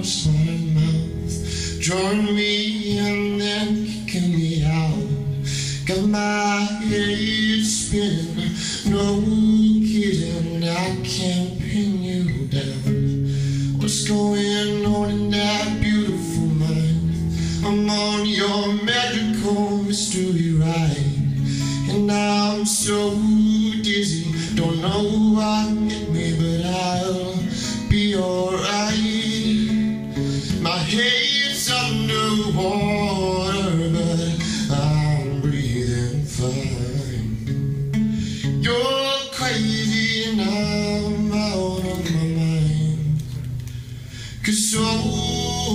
your smart mouth, drawing me and then kicking me out. Got my head spinning, no kidding, I can't pin you down. What's going on in that beautiful mind? I'm on your magical mystery ride, and I'm so dizzy, don't know what hit me, but I'll be alright.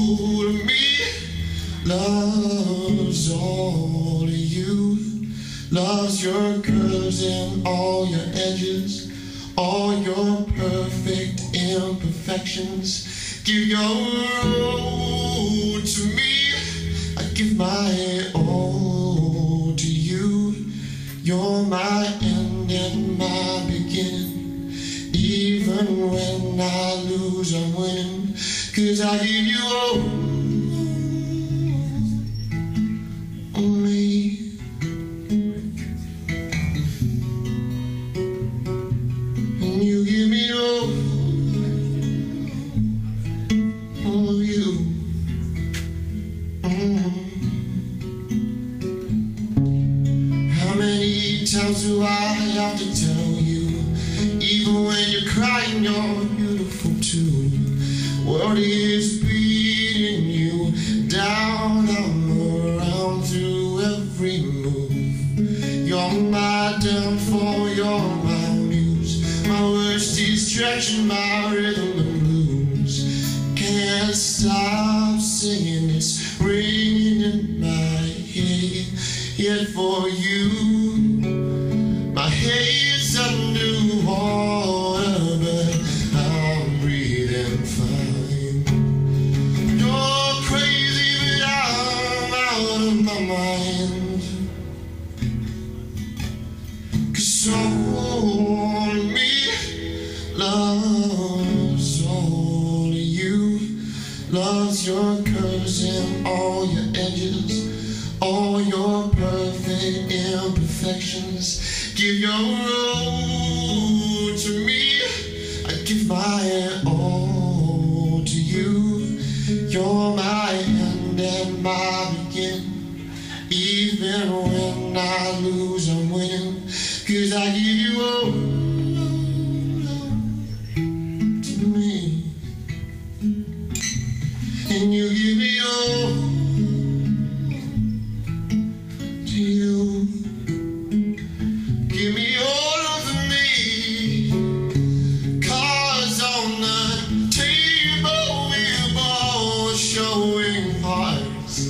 Soul to me loves all you. Loves your curves and all your edges, all your perfect imperfections. Give your all to me. I give my all to you. You're my end and my beginning. Even when I lose, I'm winning. Cause I give you all. Only. And you give me all. Of you. Mhm. How many times do I have to tell you? Even when you're crying, you're beautiful too. World is beating you down, I'm around through every move. You're my downfall, you're my muse, my worst distraction, my rhythm and blues. Can't stop singing, it's ringing in my head. Yet for you, my head's Soul me loves of you, loves your curves and all your edges, all your perfect imperfections. Give your all to me, I give my all to you. You're my end and my beginning. Even when I lose, I'm winning. Cause I give you all to me. And you give me all to you. Give me all of me. Cards on the table, we're both showing hearts.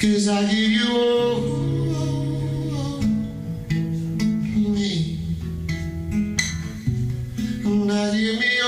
Cause I give you all me. And I give me